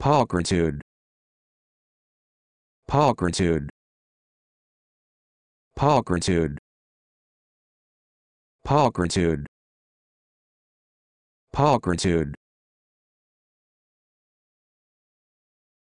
pulchritude pulchritude pulchritude pulchritude pulchritude